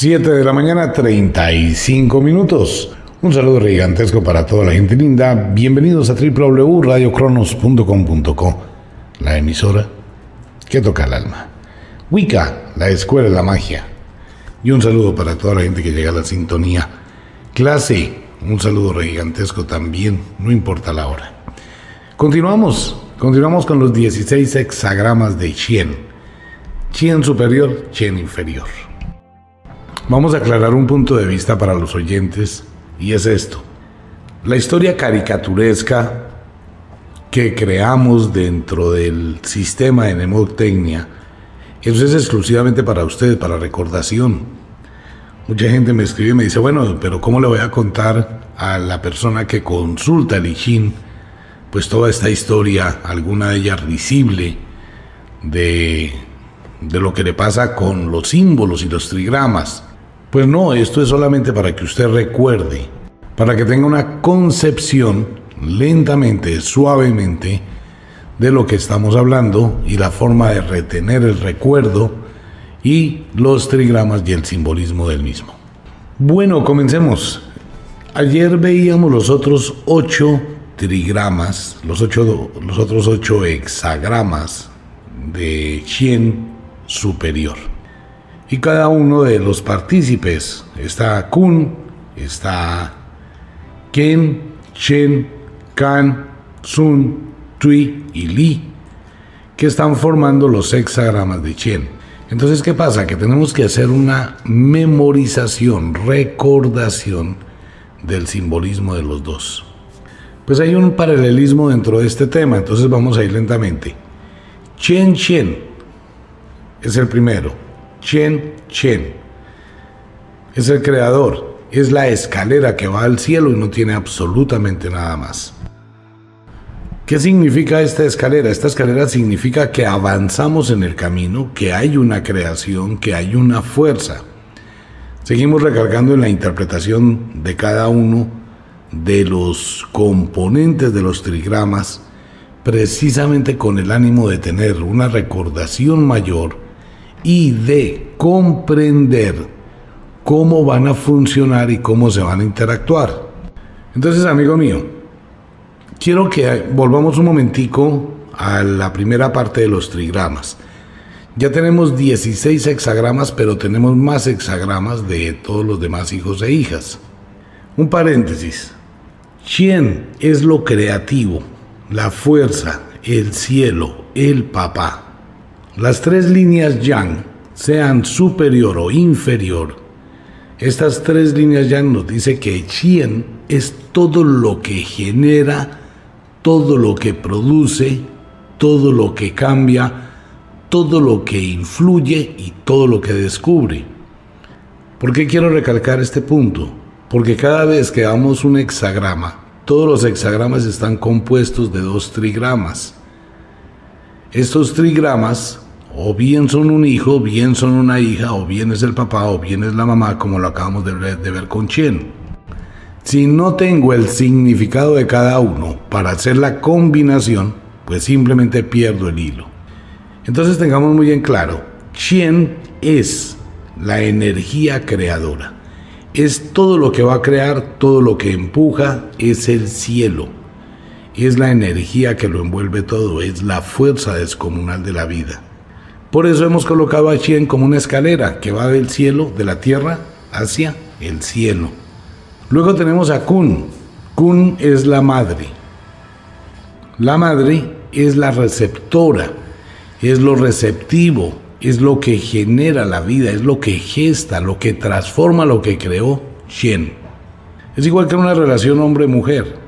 7 de la mañana, 35 minutos. Un saludo gigantesco para toda la gente linda. Bienvenidos a www.radiocronos.com.co, la emisora que toca el alma. Wicca, la escuela de la magia. Y un saludo para toda la gente que llega a la sintonía. Clase, un saludo gigantesco también, no importa la hora. Continuamos, continuamos con los 16 hexagramas de Chien. Chien superior, Chien inferior. Vamos a aclarar un punto de vista para los oyentes y es esto. La historia caricaturesca que creamos dentro del sistema de nemotecnia, eso es exclusivamente para ustedes, para recordación. Mucha gente me escribe y me dice, bueno, pero ¿cómo le voy a contar a la persona que consulta el ICHIN, pues toda esta historia, alguna de ellas risible, de, de lo que le pasa con los símbolos y los trigramas? Pues no, esto es solamente para que usted recuerde, para que tenga una concepción lentamente, suavemente, de lo que estamos hablando y la forma de retener el recuerdo y los trigramas y el simbolismo del mismo. Bueno, comencemos. Ayer veíamos los otros ocho trigramas, los, ocho, los otros ocho hexagramas de Chien superior y cada uno de los partícipes. Está Kun, está Ken, Chen, Kan, Sun, Tui y Li, que están formando los hexagramas de Chen. Entonces, ¿qué pasa? Que tenemos que hacer una memorización, recordación del simbolismo de los dos. Pues hay un paralelismo dentro de este tema, entonces vamos a ir lentamente. Chen Chen es el primero. Chen Chen. Es el creador, es la escalera que va al cielo y no tiene absolutamente nada más. ¿Qué significa esta escalera? Esta escalera significa que avanzamos en el camino, que hay una creación, que hay una fuerza. Seguimos recargando en la interpretación de cada uno de los componentes de los trigramas, precisamente con el ánimo de tener una recordación mayor y de comprender cómo van a funcionar y cómo se van a interactuar. Entonces, amigo mío, quiero que volvamos un momentico a la primera parte de los trigramas. Ya tenemos 16 hexagramas, pero tenemos más hexagramas de todos los demás hijos e hijas. Un paréntesis. ¿Quién es lo creativo, la fuerza, el cielo, el papá? Las tres líneas yang, sean superior o inferior, estas tres líneas yang nos dice que Chien es todo lo que genera, todo lo que produce, todo lo que cambia, todo lo que influye y todo lo que descubre. ¿Por qué quiero recalcar este punto? Porque cada vez que damos un hexagrama, todos los hexagramas están compuestos de dos trigramas. Estos trigramas o bien son un hijo, bien son una hija, o bien es el papá, o bien es la mamá, como lo acabamos de ver, de ver con Chen. Si no tengo el significado de cada uno para hacer la combinación, pues simplemente pierdo el hilo. Entonces tengamos muy en claro, Chen es la energía creadora. Es todo lo que va a crear, todo lo que empuja, es el cielo. Es la energía que lo envuelve todo, es la fuerza descomunal de la vida. Por eso hemos colocado a Chien como una escalera que va del cielo, de la tierra, hacia el cielo. Luego tenemos a Kun. Kun es la madre. La madre es la receptora, es lo receptivo, es lo que genera la vida, es lo que gesta, lo que transforma lo que creó Chien. Es igual que una relación hombre-mujer.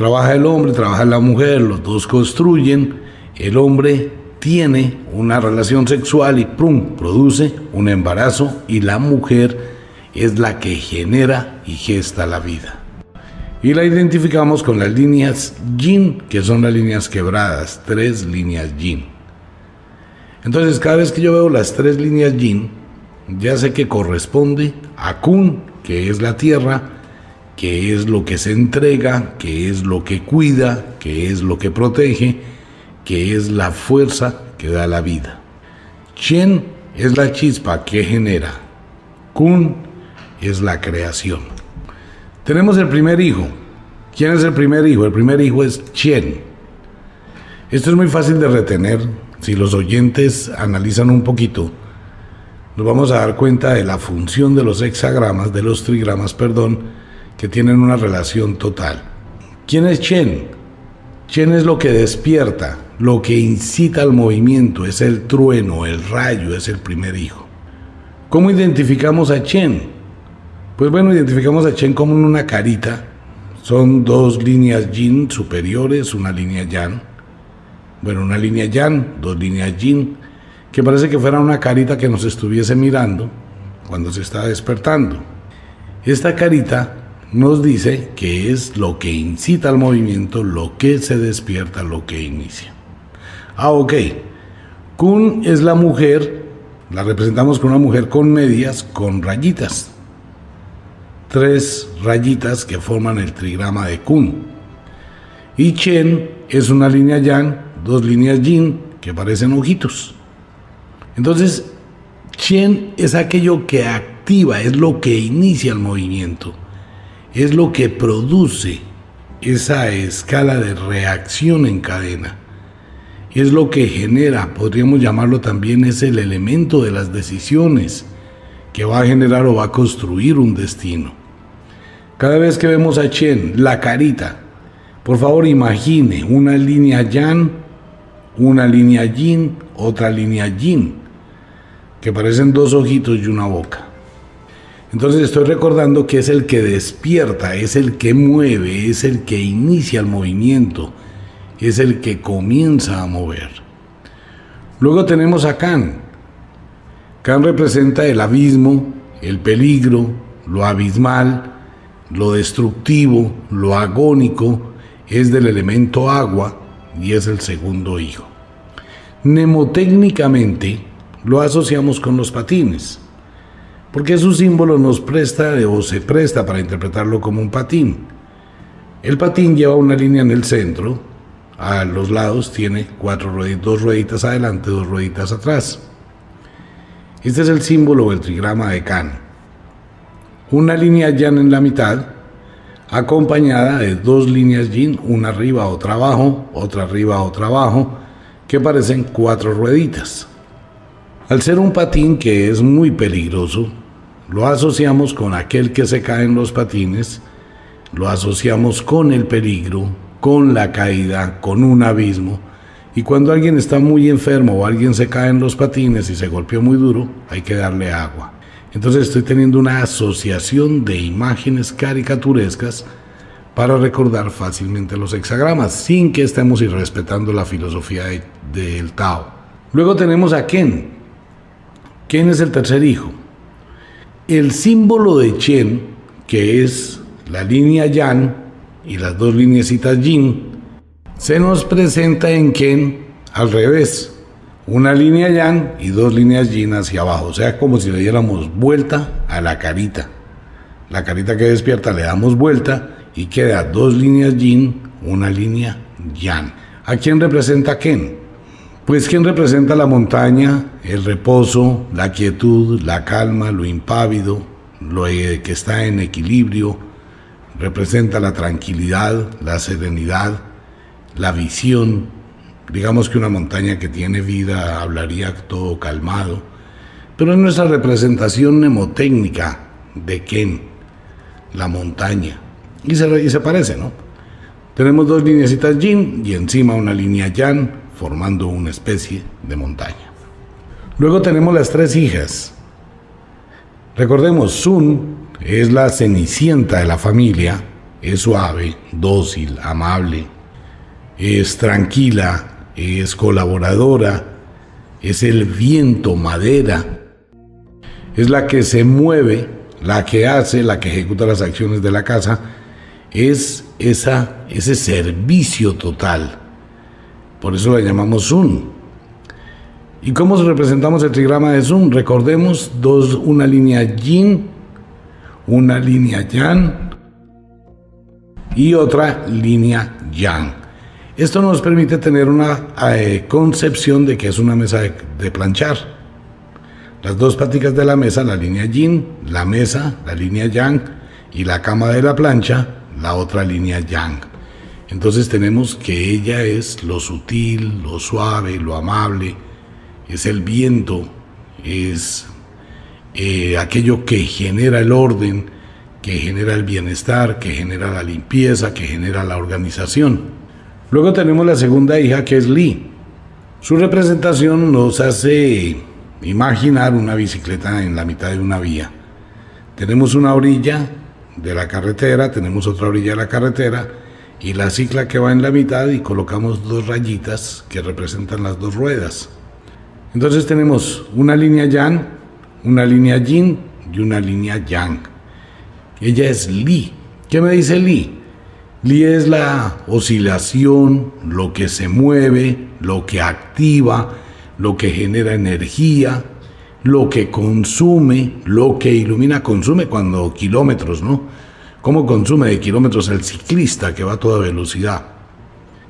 Trabaja el hombre, trabaja la mujer, los dos construyen, el hombre tiene una relación sexual y ¡prum! produce un embarazo y la mujer es la que genera y gesta la vida. Y la identificamos con las líneas yin, que son las líneas quebradas, tres líneas yin. Entonces cada vez que yo veo las tres líneas yin, ya sé que corresponde a kun, que es la tierra, que es lo que se entrega, que es lo que cuida, que es lo que protege, que es la fuerza que da la vida. Chen es la chispa que genera. Kun es la creación. Tenemos el primer hijo. ¿Quién es el primer hijo? El primer hijo es Chien. Esto es muy fácil de retener. Si los oyentes analizan un poquito, nos vamos a dar cuenta de la función de los hexagramas, de los trigramas, perdón, que tienen una relación total. ¿Quién es Chen? Chen es lo que despierta, lo que incita al movimiento, es el trueno, el rayo, es el primer hijo. ¿Cómo identificamos a Chen? Pues bueno, identificamos a Chen como una carita. Son dos líneas yin superiores, una línea yang. Bueno, una línea yang, dos líneas yin, que parece que fuera una carita que nos estuviese mirando cuando se está despertando. Esta carita nos dice que es lo que incita al movimiento, lo que se despierta, lo que inicia. Ah, ok. Kun es la mujer, la representamos con una mujer con medias, con rayitas. Tres rayitas que forman el trigrama de Kun. Y Chen es una línea yang, dos líneas yin que parecen ojitos. Entonces, Chen es aquello que activa, es lo que inicia el movimiento es lo que produce esa escala de reacción en cadena. Es lo que genera, podríamos llamarlo también, es el elemento de las decisiones que va a generar o va a construir un destino. Cada vez que vemos a Chen, la carita, por favor imagine una línea Yan, una línea Yin, otra línea Yin, que parecen dos ojitos y una boca. Entonces estoy recordando que es el que despierta, es el que mueve, es el que inicia el movimiento, es el que comienza a mover. Luego tenemos a Kan. Kan representa el abismo, el peligro, lo abismal, lo destructivo, lo agónico, es del elemento agua y es el segundo hijo. Mnemotécnicamente lo asociamos con los patines porque su símbolo nos presta o se presta para interpretarlo como un patín. El patín lleva una línea en el centro, a los lados tiene cuatro rueditas, dos rueditas adelante, dos rueditas atrás. Este es el símbolo o el trigrama de Kan. Una línea yan en la mitad, acompañada de dos líneas yin, una arriba, otra abajo, otra arriba, otra abajo, que parecen cuatro rueditas. Al ser un patín que es muy peligroso, lo asociamos con aquel que se cae en los patines, lo asociamos con el peligro, con la caída, con un abismo. Y cuando alguien está muy enfermo o alguien se cae en los patines y se golpeó muy duro, hay que darle agua. Entonces estoy teniendo una asociación de imágenes caricaturescas para recordar fácilmente los hexagramas, sin que estemos irrespetando la filosofía del Tao. Luego tenemos a Ken. Ken es el tercer hijo. El símbolo de Chen, que es la línea Yan y las dos lineecitas Yin, se nos presenta en Ken al revés. Una línea Yan y dos líneas Yin hacia abajo. O sea, como si le diéramos vuelta a la carita. La carita que despierta le damos vuelta y queda dos líneas Yin, una línea Yan. ¿A quién representa Ken? Pues quien representa la montaña, el reposo, la quietud, la calma, lo impávido, lo que está en equilibrio, representa la tranquilidad, la serenidad, la visión. Digamos que una montaña que tiene vida hablaría todo calmado, pero es nuestra representación mnemotécnica de Ken, la montaña. Y se, parece, ¿no? Tenemos dos líneas yin y encima una línea yan formando una especie de montaña. Luego tenemos las tres hijas. Recordemos, Sun es la cenicienta de la familia, es suave, dócil, amable, es tranquila, es colaboradora, es el viento, madera, es la que se mueve, la que hace, la que ejecuta las acciones de la casa, es esa, ese servicio total por eso la llamamos Sun. ¿Y cómo representamos el trigrama de Sun? Recordemos dos, una línea Yin, una línea Yang y otra línea Yang. Esto nos permite tener una eh, concepción de que es una mesa de, de planchar. Las dos paticas de la mesa, la línea yin, la mesa, la línea yang, y la cama de la plancha, la otra línea yang. Entonces tenemos que ella es lo sutil, lo suave, lo amable, es el viento, es eh, aquello que genera el orden, que genera el bienestar, que genera la limpieza, que genera la organización. Luego tenemos la segunda hija que es Lee. Su representación nos hace imaginar una bicicleta en la mitad de una vía. Tenemos una orilla de la carretera, tenemos otra orilla de la carretera y la cicla que va en la mitad y colocamos dos rayitas que representan las dos ruedas. Entonces tenemos una línea yang, una línea yin y una línea yang. Ella es Li. ¿Qué me dice Li? Li es la oscilación, lo que se mueve, lo que activa, lo que genera energía, lo que consume, lo que ilumina, consume cuando kilómetros, ¿no? ¿Cómo consume de kilómetros el ciclista que va a toda velocidad?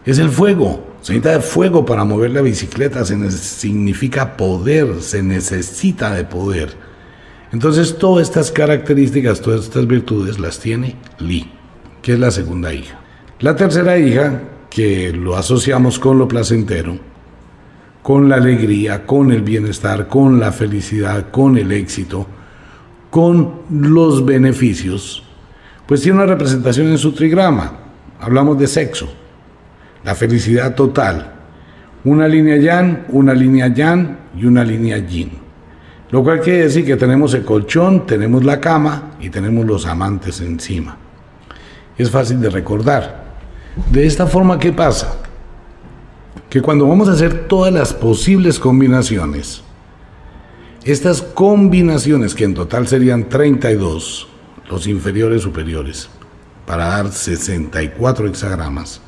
Es el fuego. Se necesita de fuego para mover la bicicleta, se significa poder, se necesita de poder. Entonces todas estas características, todas estas virtudes las tiene Li, que es la segunda hija. La tercera hija, que lo asociamos con lo placentero, con la alegría, con el bienestar, con la felicidad, con el éxito, con los beneficios, pues tiene una representación en su trigrama. Hablamos de sexo, la felicidad total, una línea yan, una línea yan y una línea yin. Lo cual quiere decir que tenemos el colchón, tenemos la cama y tenemos los amantes encima. Es fácil de recordar. De esta forma, ¿qué pasa? que cuando vamos a hacer todas las posibles combinaciones, estas combinaciones, que en total serían 32, los inferiores superiores, para dar 64 hexagramas,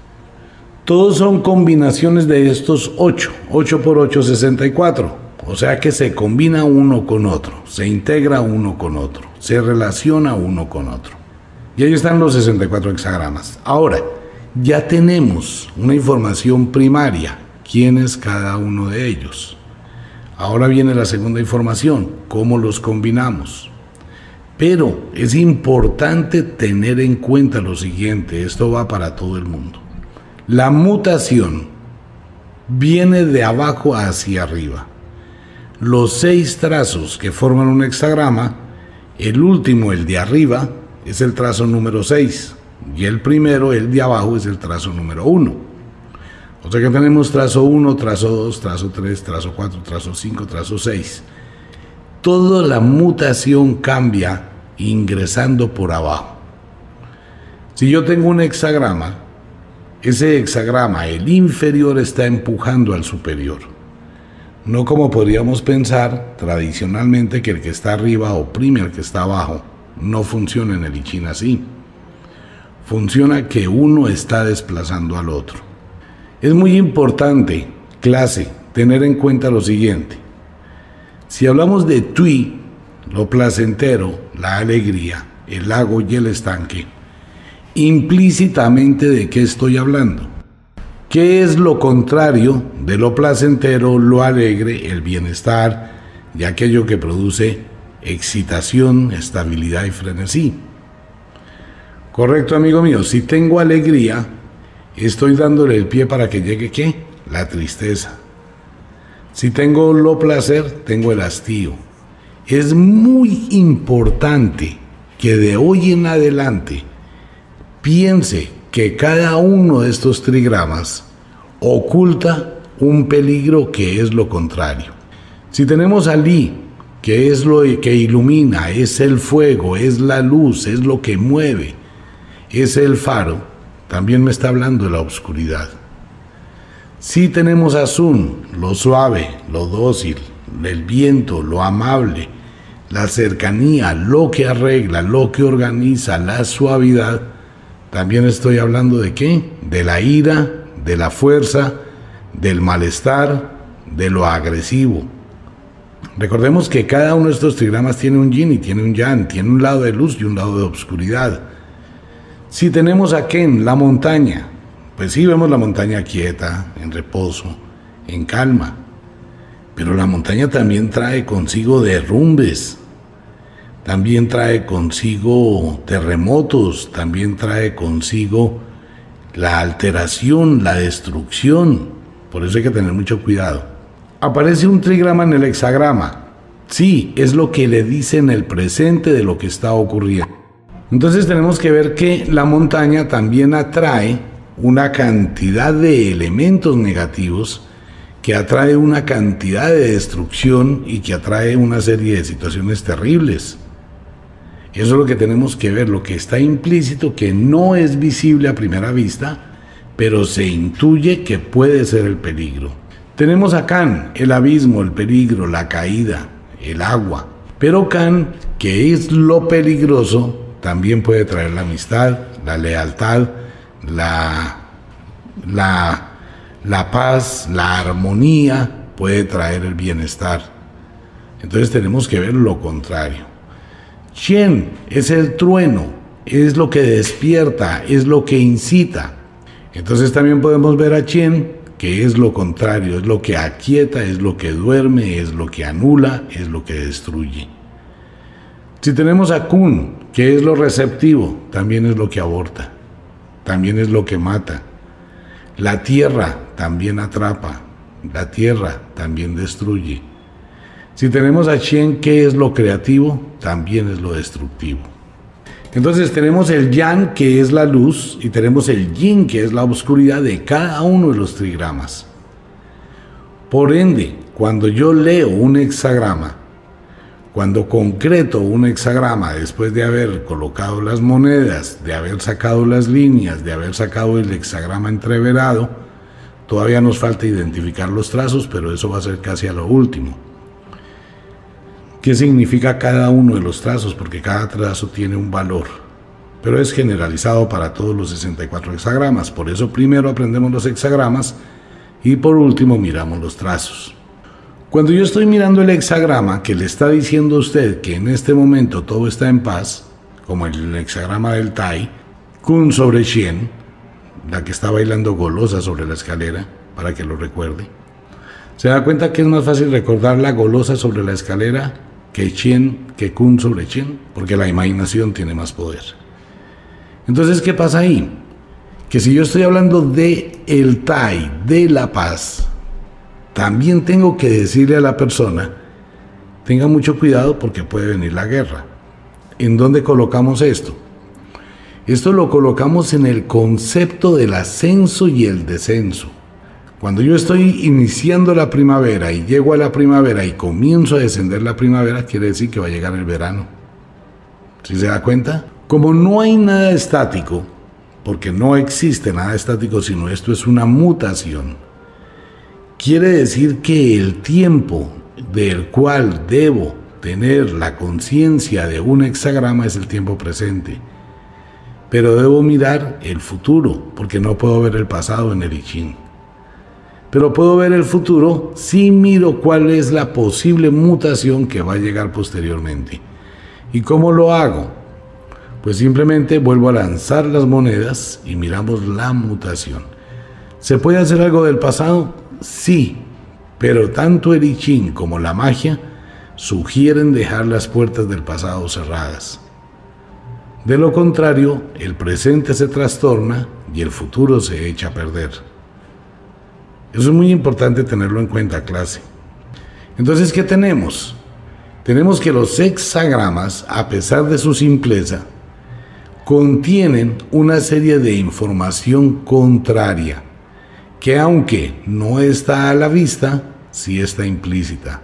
todos son combinaciones de estos 8, 8 por 8, 64. O sea que se combina uno con otro, se integra uno con otro, se relaciona uno con otro. Y ahí están los 64 hexagramas. Ahora, ya tenemos una información primaria, quién es cada uno de ellos. Ahora viene la segunda información, cómo los combinamos. Pero es importante tener en cuenta lo siguiente, esto va para todo el mundo. La mutación viene de abajo hacia arriba. Los seis trazos que forman un hexagrama, el último, el de arriba, es el trazo número 6 y el primero, el de abajo, es el trazo número 1. O sea que tenemos trazo 1, trazo 2, trazo 3, trazo 4, trazo 5, trazo 6. Toda la mutación cambia ingresando por abajo. Si yo tengo un hexagrama, ese hexagrama, el inferior está empujando al superior. No como podríamos pensar tradicionalmente que el que está arriba oprime al que está abajo. No funciona en el I así funciona que uno está desplazando al otro. Es muy importante, clase, tener en cuenta lo siguiente. Si hablamos de Tui, lo placentero, la alegría, el lago y el estanque, implícitamente de qué estoy hablando. ¿Qué es lo contrario de lo placentero, lo alegre, el bienestar y aquello que produce excitación, estabilidad y frenesí? Correcto, amigo mío. Si tengo alegría, estoy dándole el pie para que llegue qué? La tristeza. Si tengo lo placer, tengo el hastío. Es muy importante que de hoy en adelante piense que cada uno de estos trigramas oculta un peligro que es lo contrario. Si tenemos a Li, que es lo que ilumina, es el fuego, es la luz, es lo que mueve, es el faro, también me está hablando de la oscuridad. Si tenemos a lo suave, lo dócil, el viento, lo amable, la cercanía, lo que arregla, lo que organiza, la suavidad. También estoy hablando de qué? De la ira, de la fuerza, del malestar, de lo agresivo. Recordemos que cada uno de estos trigramas tiene un yin y tiene un yang, tiene un lado de luz y un lado de oscuridad. Si tenemos a Ken, la montaña, pues sí vemos la montaña quieta, en reposo, en calma. Pero la montaña también trae consigo derrumbes, también trae consigo terremotos, también trae consigo la alteración, la destrucción. Por eso hay que tener mucho cuidado. Aparece un trigrama en el hexagrama. Sí, es lo que le dice en el presente de lo que está ocurriendo. Entonces tenemos que ver que la montaña también atrae una cantidad de elementos negativos, que atrae una cantidad de destrucción y que atrae una serie de situaciones terribles. Eso es lo que tenemos que ver, lo que está implícito, que no es visible a primera vista, pero se intuye que puede ser el peligro. Tenemos a Can, el abismo, el peligro, la caída, el agua. Pero Can, que es lo peligroso, también puede traer la amistad, la lealtad, la, la, la paz, la armonía, puede traer el bienestar. Entonces tenemos que ver lo contrario. Chen es el trueno, es lo que despierta, es lo que incita. Entonces también podemos ver a Chen, que es lo contrario, es lo que aquieta, es lo que duerme, es lo que anula, es lo que destruye. Si tenemos a Kun, que es lo receptivo, también es lo que aborta, también es lo que mata. La tierra también atrapa, la tierra también destruye. Si tenemos a Shen, que es lo creativo, también es lo destructivo. Entonces tenemos el Yang, que es la luz, y tenemos el Yin, que es la oscuridad de cada uno de los trigramas. Por ende, cuando yo leo un hexagrama, cuando concreto un hexagrama después de haber colocado las monedas, de haber sacado las líneas, de haber sacado el hexagrama entreverado, todavía nos falta identificar los trazos, pero eso va a ser casi a lo último qué significa cada uno de los trazos, porque cada trazo tiene un valor, pero es generalizado para todos los 64 hexagramas. Por eso primero aprendemos los hexagramas y por último miramos los trazos. Cuando yo estoy mirando el hexagrama que le está diciendo a usted que en este momento todo está en paz, como el hexagrama del Tai, Kun sobre Shen, la que está bailando golosa sobre la escalera, para que lo recuerde. ¿Se da cuenta que es más fácil recordar la golosa sobre la escalera que Chen, que Kun sobre Chen, porque la imaginación tiene más poder. Entonces, ¿qué pasa ahí? Que si yo estoy hablando de el Tai, de la paz, también tengo que decirle a la persona, tenga mucho cuidado porque puede venir la guerra. ¿En dónde colocamos esto? Esto lo colocamos en el concepto del ascenso y el descenso. Cuando yo estoy iniciando la primavera y llego a la primavera y comienzo a descender la primavera, quiere decir que va a llegar el verano. ¿Sí se da cuenta? Como no hay nada estático, porque no existe nada estático, sino esto es una mutación, quiere decir que el tiempo del cual debo tener la conciencia de un hexagrama es el tiempo presente. Pero debo mirar el futuro, porque no puedo ver el pasado en el I pero puedo ver el futuro si miro cuál es la posible mutación que va a llegar posteriormente. ¿Y cómo lo hago? Pues simplemente vuelvo a lanzar las monedas y miramos la mutación. ¿Se puede hacer algo del pasado? Sí, pero tanto el I como la magia sugieren dejar las puertas del pasado cerradas. De lo contrario, el presente se trastorna y el futuro se echa a perder. Eso es muy importante tenerlo en cuenta, clase. Entonces, ¿qué tenemos? Tenemos que los hexagramas, a pesar de su simpleza, contienen una serie de información contraria, que aunque no está a la vista, sí está implícita.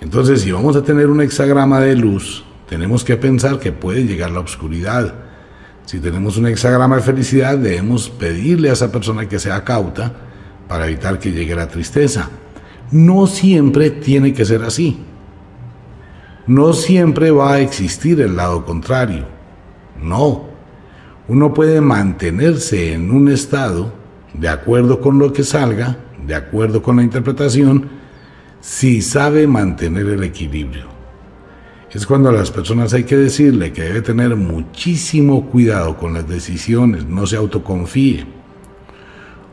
Entonces, si vamos a tener un hexagrama de luz, tenemos que pensar que puede llegar la oscuridad. Si tenemos un hexagrama de felicidad, debemos pedirle a esa persona que sea cauta, para evitar que llegue la tristeza. No siempre tiene que ser así. No siempre va a existir el lado contrario. No. Uno puede mantenerse en un estado de acuerdo con lo que salga, de acuerdo con la interpretación, si sabe mantener el equilibrio. Es cuando a las personas hay que decirle que debe tener muchísimo cuidado con las decisiones, no se autoconfíe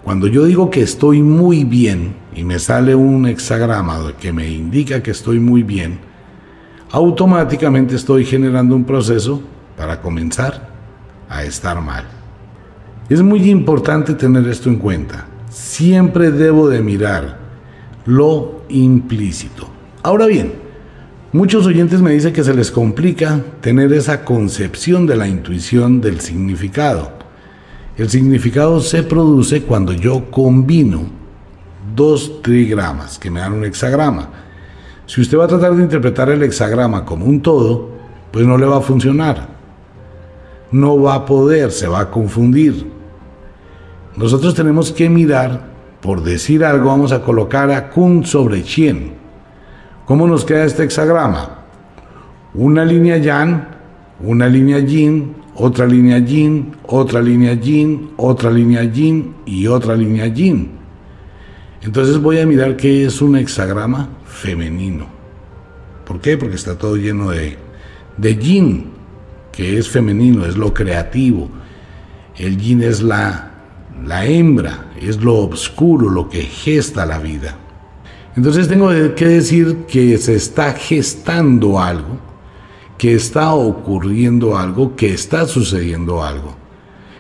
Cuando yo digo que estoy muy bien y me sale un hexagrama que me indica que estoy muy bien, automáticamente estoy generando un proceso para comenzar a estar mal. Es muy importante tener esto en cuenta. Siempre debo de mirar lo implícito. Ahora bien, muchos oyentes me dicen que se les complica tener esa concepción de la intuición del significado. El significado se produce cuando yo combino dos trigramas que me dan un hexagrama. Si usted va a tratar de interpretar el hexagrama como un todo, pues no le va a funcionar. No va a poder, se va a confundir. Nosotros tenemos que mirar, por decir algo, vamos a colocar a Kun sobre Chien. ¿Cómo nos queda este hexagrama? Una línea Yan, una línea Yin, otra línea yin, otra línea yin, otra línea yin y otra línea yin. Entonces voy a mirar qué es un hexagrama femenino. ¿Por qué? Porque está todo lleno de, de yin, que es femenino, es lo creativo. El yin es la, la hembra, es lo oscuro, lo que gesta la vida. Entonces tengo que decir que se está gestando algo que está ocurriendo algo, que está sucediendo algo.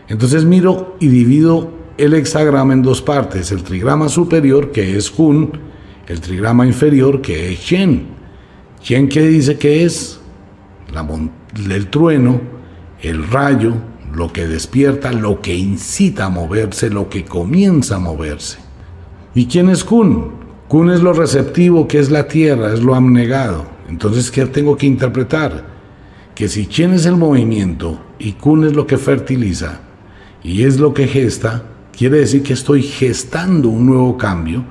Entonces miro y divido el hexagrama en dos partes, el trigrama superior que es Kun, el trigrama inferior que es Shen. Shen que dice que es el trueno, el rayo, lo que despierta, lo que incita a moverse, lo que comienza a moverse. ¿Y quién es Kun? Kun es lo receptivo, que es la tierra, es lo abnegado. Entonces, ¿qué tengo que interpretar? Que si Chen es el movimiento y Kun es lo que fertiliza y es lo que gesta, quiere decir que estoy gestando un nuevo cambio,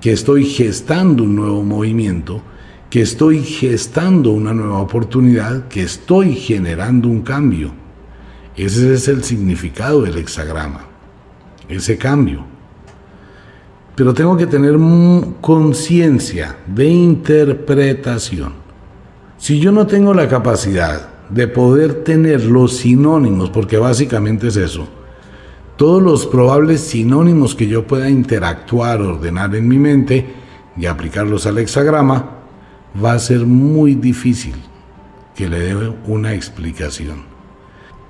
que estoy gestando un nuevo movimiento, que estoy gestando una nueva oportunidad, que estoy generando un cambio. Ese es el significado del hexagrama, ese cambio. Pero tengo que tener conciencia de interpretación. Si yo no tengo la capacidad de poder tener los sinónimos, porque básicamente es eso, todos los probables sinónimos que yo pueda interactuar, ordenar en mi mente y aplicarlos al hexagrama, va a ser muy difícil que le dé una explicación.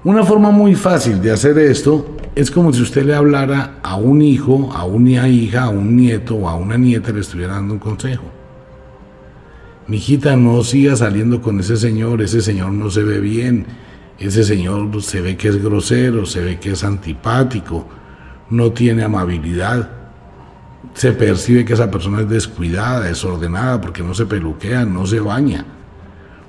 Una forma muy fácil de hacer esto es como si usted le hablara a un hijo, a una hija, a un nieto o a una nieta le estuviera dando un consejo. Mi hijita, no siga saliendo con ese señor, ese señor no se ve bien, ese señor se ve que es grosero, se ve que es antipático, no tiene amabilidad, se percibe que esa persona es descuidada, desordenada, porque no se peluquea, no se baña,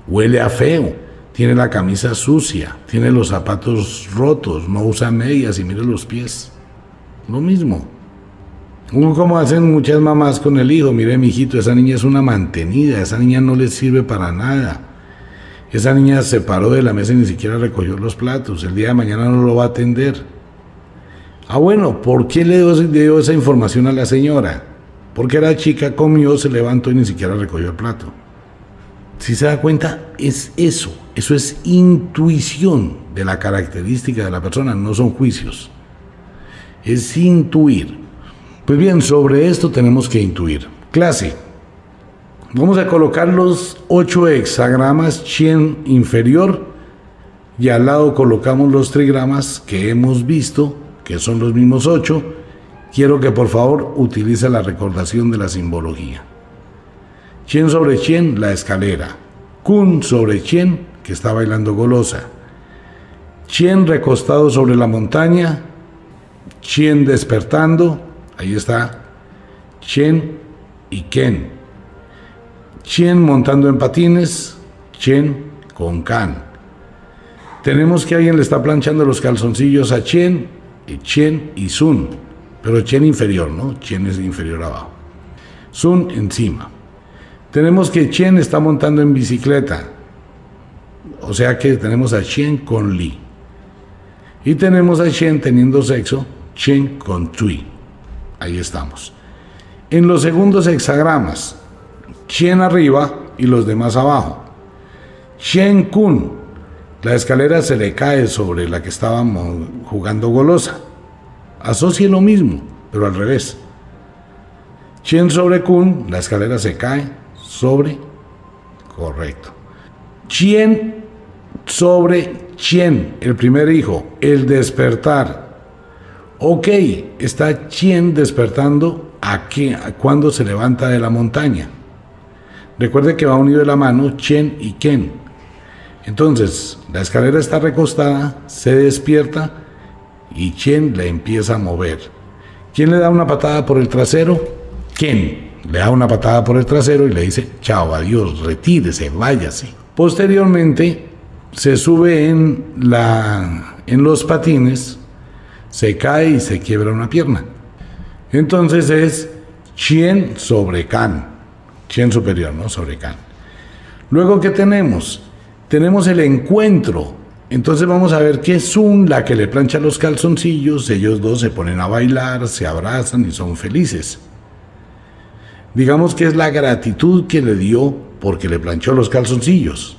huele a feo tiene la camisa sucia, tiene los zapatos rotos, no usa medias y mire los pies. Lo mismo. Como hacen muchas mamás con el hijo, mire mi hijito, esa niña es una mantenida, esa niña no le sirve para nada. Esa niña se paró de la mesa y ni siquiera recogió los platos, el día de mañana no lo va a atender. Ah, bueno, ¿por qué le dio esa información a la señora? Porque la chica comió, se levantó y ni siquiera recogió el plato. Si se da cuenta, es eso. Eso es intuición de la característica de la persona, no son juicios. Es intuir. Pues bien, sobre esto tenemos que intuir. Clase. Vamos a colocar los ocho hexagramas Chien inferior y al lado colocamos los trigramas que hemos visto, que son los mismos ocho. Quiero que por favor utilice la recordación de la simbología. Chien sobre Chien, la escalera. Kun sobre Chien, que está bailando golosa. Chien recostado sobre la montaña. Chien despertando. Ahí está. Chien y Ken. Chien montando en patines. Chien con Can. Tenemos que alguien le está planchando los calzoncillos a Chien, y Chien y Sun. Pero Chien inferior, ¿no? Chien es inferior abajo. Sun encima. Tenemos que Chien está montando en bicicleta. O sea que tenemos a Chien con Li. Y tenemos a Chien teniendo sexo, Chien con Tui. Ahí estamos. En los segundos hexagramas, Chien arriba y los demás abajo. Chien Kun, la escalera se le cae sobre la que estábamos jugando golosa. Asocie lo mismo, pero al revés. Chien sobre Kun, la escalera se cae sobre, correcto. Chien sobre Chien, el primer hijo, el despertar. Ok, está Chien despertando a, qué, a cuando se levanta de la montaña. Recuerde que va unido de la mano Chien y Ken. Entonces, la escalera está recostada, se despierta y Chien le empieza a mover. ¿Quién le da una patada por el trasero? ¿Quién? Le da una patada por el trasero y le dice, chao, adiós, retírese, váyase. Posteriormente, se sube en, la, en los patines, se cae y se quiebra una pierna. Entonces es Chien sobre Can, Chien superior, ¿no? Sobre Can. Luego, ¿qué tenemos? Tenemos el encuentro. Entonces vamos a ver que es un la que le plancha los calzoncillos, ellos dos se ponen a bailar, se abrazan y son felices. Digamos que es la gratitud que le dio porque le planchó los calzoncillos.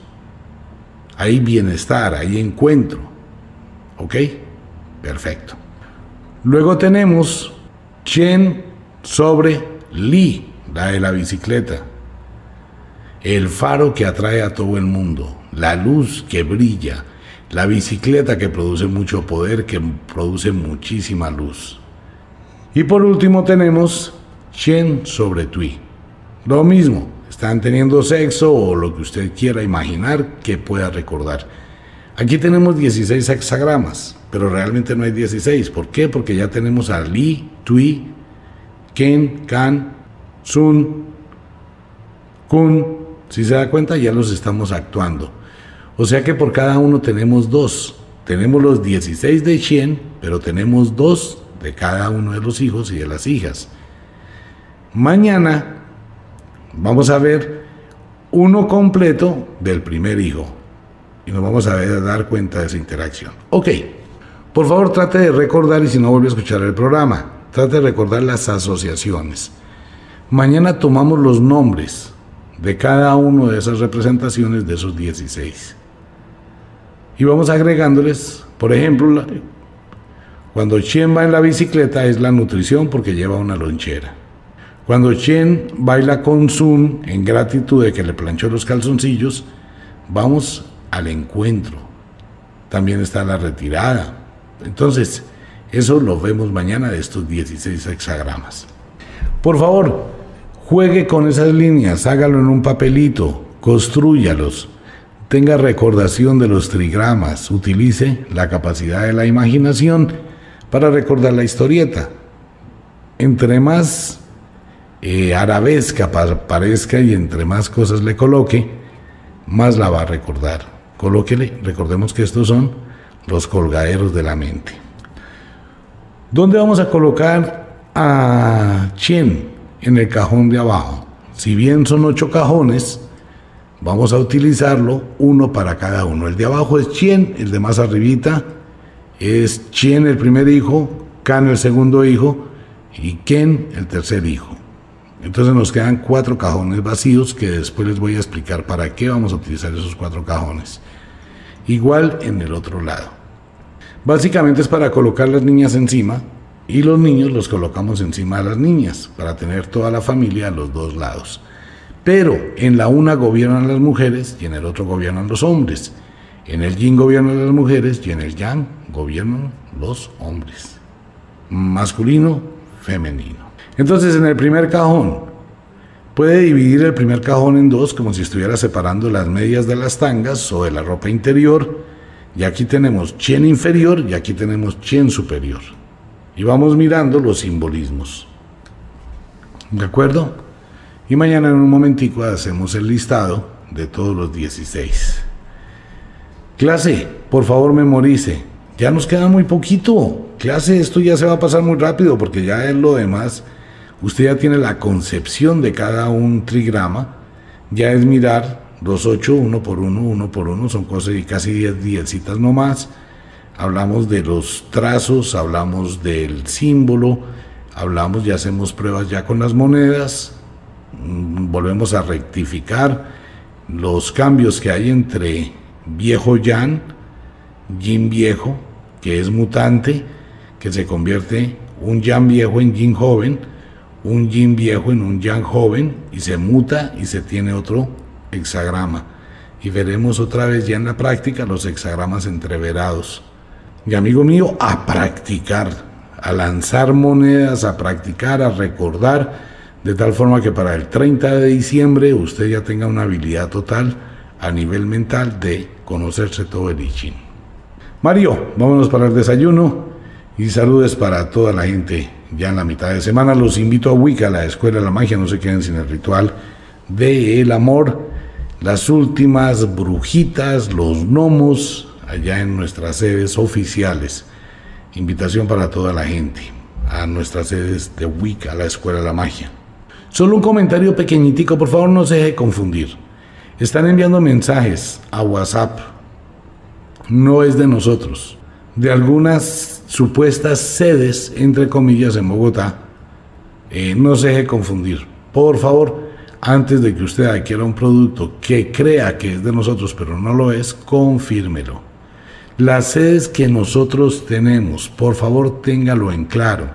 Hay bienestar, hay encuentro. ¿Ok? Perfecto. Luego tenemos Chen sobre Li, la de la bicicleta. El faro que atrae a todo el mundo, la luz que brilla, la bicicleta que produce mucho poder, que produce muchísima luz. Y por último tenemos Chen sobre Tui. Lo mismo, están teniendo sexo o lo que usted quiera imaginar que pueda recordar. Aquí tenemos 16 hexagramas, pero realmente no hay 16. ¿Por qué? Porque ya tenemos a Li, Tui, Ken, Kan, Sun, Kun. Si se da cuenta, ya los estamos actuando. O sea que por cada uno tenemos dos. Tenemos los 16 de Chen, pero tenemos dos de cada uno de los hijos y de las hijas. Mañana vamos a ver uno completo del primer hijo y nos vamos a dar cuenta de esa interacción. Ok, por favor trate de recordar y si no vuelve a escuchar el programa, trate de recordar las asociaciones. Mañana tomamos los nombres de cada uno de esas representaciones de esos 16. Y vamos agregándoles, por ejemplo, cuando Chien va en la bicicleta es la nutrición porque lleva una lonchera. Cuando Chen baila con Sun en gratitud de que le planchó los calzoncillos, vamos al encuentro. También está la retirada. Entonces, eso lo vemos mañana de estos 16 hexagramas. Por favor, juegue con esas líneas, hágalo en un papelito, construyalos, tenga recordación de los trigramas, utilice la capacidad de la imaginación para recordar la historieta. Entre más eh, arabesca parezca y entre más cosas le coloque, más la va a recordar. Colóquele, recordemos que estos son los colgaderos de la mente. ¿Dónde vamos a colocar a Chien? En el cajón de abajo. Si bien son ocho cajones, vamos a utilizarlo uno para cada uno. El de abajo es Chien, el de más arribita es Chien el primer hijo, Kan el segundo hijo y Ken el tercer hijo. Entonces nos quedan cuatro cajones vacíos que después les voy a explicar para qué vamos a utilizar esos cuatro cajones. Igual en el otro lado. Básicamente es para colocar las niñas encima y los niños los colocamos encima de las niñas para tener toda la familia a los dos lados. Pero en la una gobiernan las mujeres y en el otro gobiernan los hombres. En el yin gobiernan las mujeres y en el yang gobiernan los hombres. Masculino, femenino. Entonces en el primer cajón, puede dividir el primer cajón en dos como si estuviera separando las medias de las tangas o de la ropa interior. Y aquí tenemos chien inferior y aquí tenemos chien superior. Y vamos mirando los simbolismos. ¿De acuerdo? Y mañana en un momentico hacemos el listado de todos los 16. Clase, por favor memorice. Ya nos queda muy poquito. Clase, esto ya se va a pasar muy rápido porque ya es lo demás usted ya tiene la concepción de cada un trigrama, ya es mirar los ocho uno por uno, uno por uno, son cosas de casi diez diecitas no más. Hablamos de los trazos, hablamos del símbolo, hablamos y hacemos pruebas ya con las monedas, mm, volvemos a rectificar los cambios que hay entre viejo Yan, Yin viejo, que es mutante, que se convierte un yang viejo en yin joven, un yin viejo en un yang joven y se muta y se tiene otro hexagrama. Y veremos otra vez ya en la práctica los hexagramas entreverados. Y amigo mío, a practicar, a lanzar monedas, a practicar, a recordar, de tal forma que para el 30 de diciembre usted ya tenga una habilidad total a nivel mental de conocerse todo el I. Mario, vámonos para el desayuno y saludes para toda la gente. Ya en la mitad de semana los invito a Wicca, la Escuela de la Magia, no se queden sin el ritual de el amor, las últimas brujitas, los gnomos, allá en nuestras sedes oficiales. Invitación para toda la gente a nuestras sedes de Wicca, la Escuela de la Magia. Solo un comentario pequeñitico, por favor no se deje confundir. Están enviando mensajes a WhatsApp. No es de nosotros. De algunas supuestas sedes, entre comillas, en Bogotá. Eh, no se deje confundir. Por favor, antes de que usted adquiera un producto que crea que es de nosotros, pero no lo es, confírmelo. Las sedes que nosotros tenemos, por favor, téngalo en claro.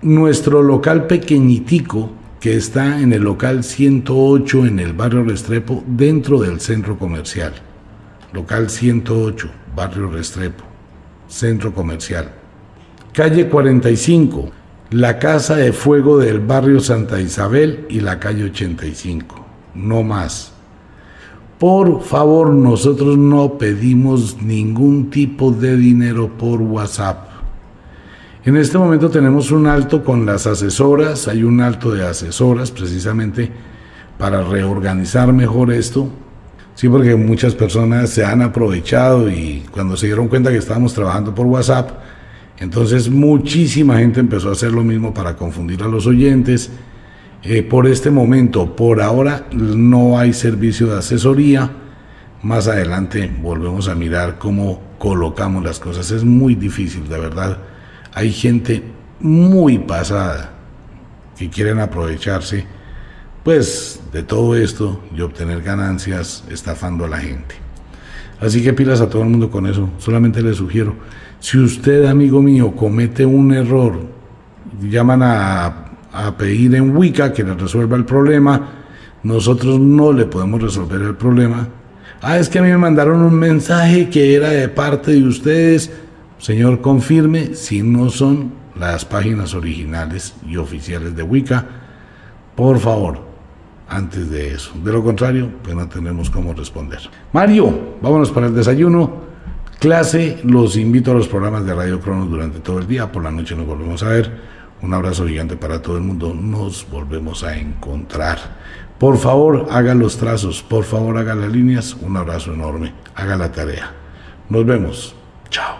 Nuestro local pequeñitico que está en el local 108 en el barrio Restrepo, dentro del centro comercial. Local 108, barrio Restrepo, centro comercial. Calle 45, la Casa de Fuego del barrio Santa Isabel y la calle 85. No más. Por favor, nosotros no pedimos ningún tipo de dinero por WhatsApp. En este momento tenemos un alto con las asesoras, hay un alto de asesoras precisamente para reorganizar mejor esto. Sí, porque muchas personas se han aprovechado y cuando se dieron cuenta que estábamos trabajando por WhatsApp, entonces muchísima gente empezó a hacer lo mismo para confundir a los oyentes. Eh, por este momento, por ahora, no hay servicio de asesoría. Más adelante volvemos a mirar cómo colocamos las cosas. Es muy difícil, de verdad hay gente muy pasada que quieren aprovecharse pues de todo esto y obtener ganancias estafando a la gente. Así que pilas a todo el mundo con eso. Solamente le sugiero, si usted, amigo mío, comete un error, llaman a, a pedir en Wicca que le resuelva el problema, nosotros no le podemos resolver el problema. Ah, es que a mí me mandaron un mensaje que era de parte de ustedes Señor, confirme si no son las páginas originales y oficiales de Wicca, por favor, antes de eso. De lo contrario, pues no tenemos cómo responder. Mario, vámonos para el desayuno. Clase, los invito a los programas de Radio Cronos durante todo el día. Por la noche nos volvemos a ver. Un abrazo gigante para todo el mundo. Nos volvemos a encontrar. Por favor, haga los trazos. Por favor, haga las líneas. Un abrazo enorme. Haga la tarea. Nos vemos. Chao.